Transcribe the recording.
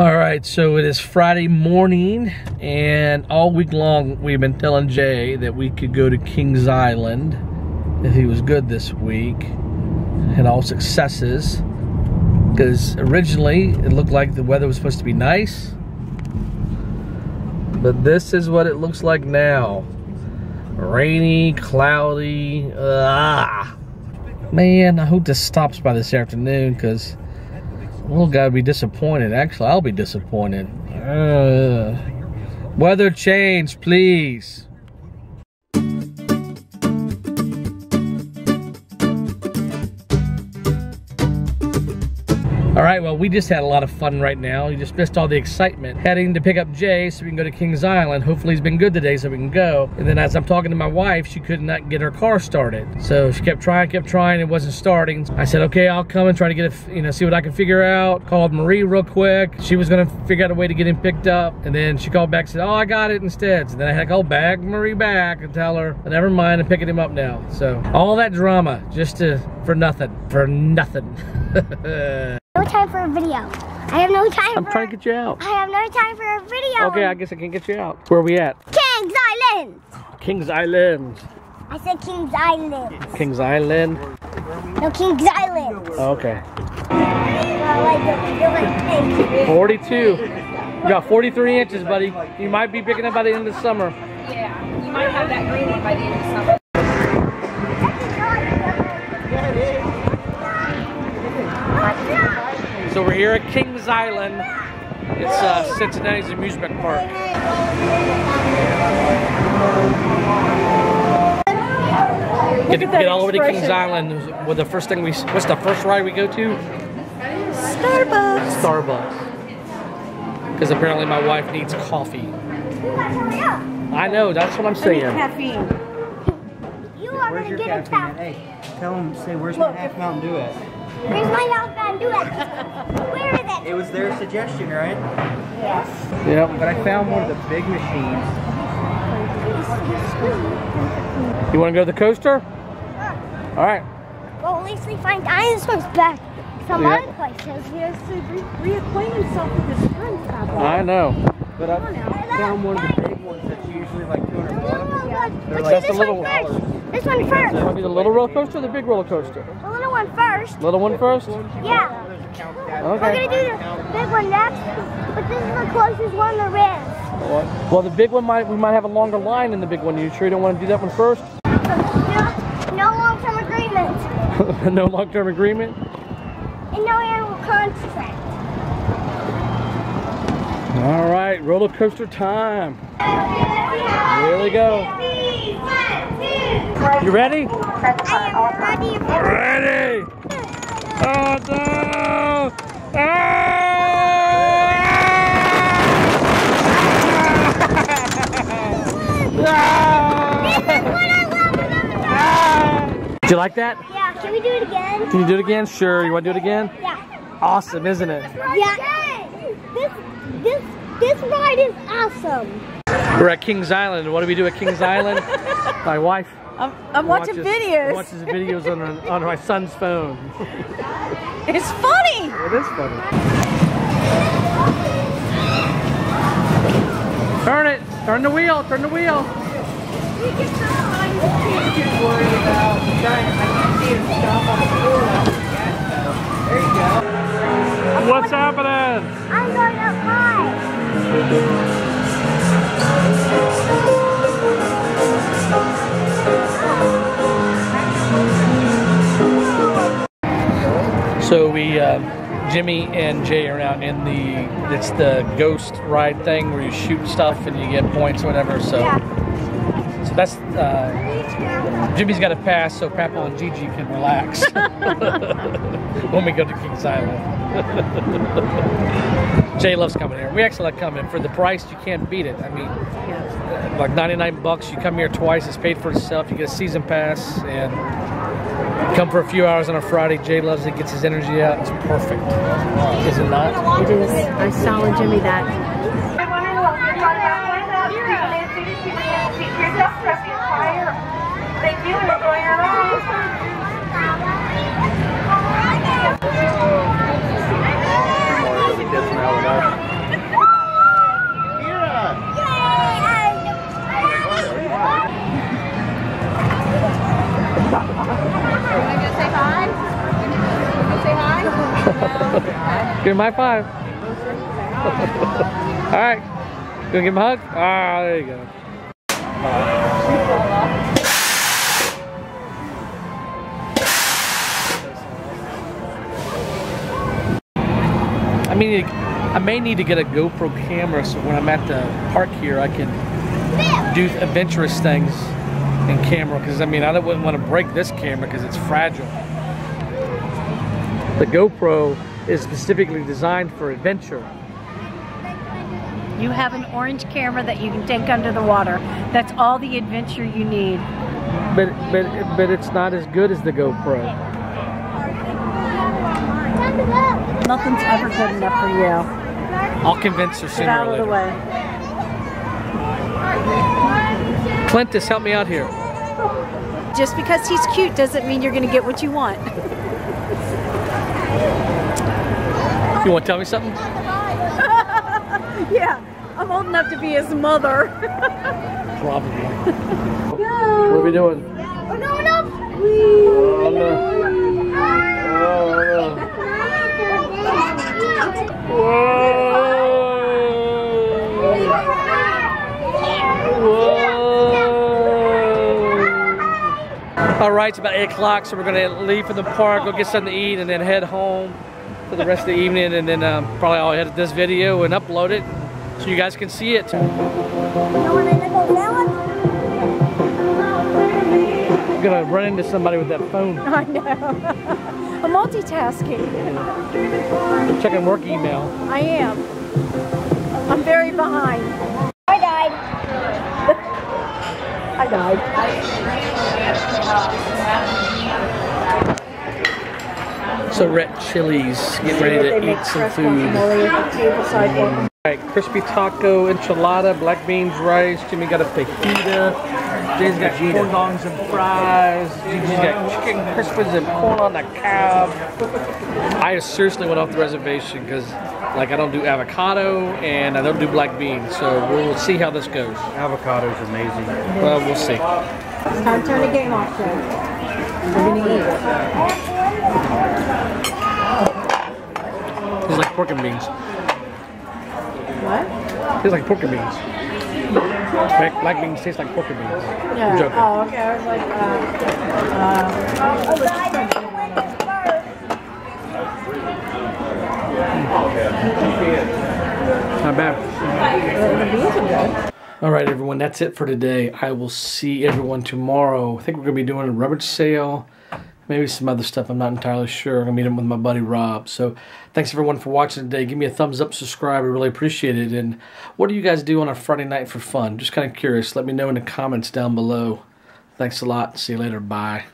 All right, so it is Friday morning, and all week long we've been telling Jay that we could go to Kings Island if he was good this week, and all successes. Because originally it looked like the weather was supposed to be nice, but this is what it looks like now rainy, cloudy. Ah, man, I hope this stops by this afternoon because guy would be disappointed. Actually, I'll be disappointed. Uh, weather change, please. Right, well, we just had a lot of fun right now. You just missed all the excitement. Heading to pick up Jay so we can go to Kings Island. Hopefully he's been good today so we can go. And then as I'm talking to my wife, she could not get her car started. So she kept trying, kept trying, it wasn't starting. I said, okay, I'll come and try to get it, you know, see what I can figure out. Called Marie real quick. She was gonna figure out a way to get him picked up. And then she called back and said, oh, I got it instead. So then I had to call back Marie back and tell her, never mind, I'm picking him up now. So all that drama just to, for nothing, for nothing. No time for a video. I have no time I'm for trying to get you out. I have no time for a video. Okay, I guess I can get you out. Where are we at? Kings Island. Kings Island. I said Kings Island. Kings Island. No, Kings Island. Okay. I like it. You're like pink. 42. You got 43 inches, buddy. You might be picking up by the end of the summer. Yeah, you might have that green one by the end of the summer. So we're here at Kings Island. It's uh, Cincinnati's amusement park. Get, get all over to Kings Island. Well, the first thing we, what's the first ride we go to? Starbucks. Starbucks. Because apparently my wife needs coffee. I know, that's what I'm saying. Caffeine. You are Where's gonna your get a caffeine? tap. Hey, tell him, say, where's my half Mountain Dew at? Where's my house band? It. Where is it? It was their suggestion, right? Yes. Yep. But I found one of the big machines. You want to go to the coaster? All right. Well, at least we find dinosaurs back. Some Yeah. other places. He has to re reacquaint himself with his friends, Papa. I know. But I found one of the big ones that's usually like 200 bucks. Let's like- do this That's the little one one. first. This one You want to do the little roller coaster or the big roller coaster? One first. Little one first? Yeah. We're gonna do the big one next, but this is the closest one there is. Well, the big one might we might have a longer line in the big one. You sure you don't want to do that one first? No, no long-term agreement no long-term agreement. and no animal contract. All right, roller coaster time. Here we go. You ready? I am ready Ready. Oh no! Do you like that? Yeah, can we do it again? Can you do it again? Sure. You want to do it again? Yeah. Awesome, isn't it? Yeah. This this this ride is awesome. We're at Kings Island. What do we do at Kings Island? My wife I'm, I'm watching watches, videos. watches videos on, her, on my son's phone. It's funny. It is funny. Turn it. Turn the wheel. Turn the wheel. What's happening? Jimmy and Jay are out in the, it's the ghost ride thing where you shoot stuff and you get points or whatever. So, so that's, uh, Jimmy's got a pass so Papa and Gigi can relax when we go to Kings Island. Jay loves coming here. We actually like coming. For the price, you can't beat it. I mean, like 99 bucks, you come here twice, it's paid for itself. You get a season pass and come for a few hours on a Friday. Jay loves it, gets his energy out. It's perfect. Is it not? It is. I saw Jimmy that. Give him high five. All right. You gonna give him a hug? Ah, there you go. I mean, I may need to get a GoPro camera so when I'm at the park here, I can do adventurous things in camera. Because I mean, I wouldn't want to break this camera because it's fragile. The GoPro is specifically designed for adventure. You have an orange camera that you can take under the water. That's all the adventure you need. But but but it's not as good as the GoPro. Nothing's ever good enough for you. I'll convince her Get sooner out or of the way. Clintus, help me out here. Just because he's cute doesn't mean you're going to get what you want. You want to tell me something? yeah, I'm old enough to be his mother. Probably. What are we doing? We're going up. Oh no. Oh no. All right, it's about 8 o'clock, so we're going to leave from the park, go get something to eat, and then head home for the rest of the evening. And then um, probably I'll edit this video and upload it so you guys can see it. You want to go down? I'm going to run into somebody with that phone I know. I'm multitasking. checking work email. I am. I'm very behind. I died. I died. So we're at Chili's, getting ready to eat some food. guacamole at the tableside walk. All right, crispy taco, enchilada, black beans, rice. Jimmy got a fajita. Jay's got corn dogs and fries. Gigi's got chicken crispers and corn on the cob. I seriously went off the reservation because, like, I don't do avocado and I don't do black beans. So we'll see how this goes. Avocado's amazing. Well, we'll see. It's time to turn the game off, Joe. We're gonna eat. It's like pork and beans. What? Tastes like pork and beans. Black, black beans taste like pork and beans. Yeah. Oh, okay. I was like, uh, Not bad. uh, the beans are good. All right, everyone, that's it for today. I will see everyone tomorrow. I think we're going to be doing a rubber sale, maybe some other stuff. I'm not entirely sure. I'm going to meet up with my buddy Rob. So thanks, everyone, for watching today. Give me a thumbs up, subscribe. I really appreciate it. And what do you guys do on a Friday night for fun? Just kind of curious. Let me know in the comments down below. Thanks a lot. See you later. Bye.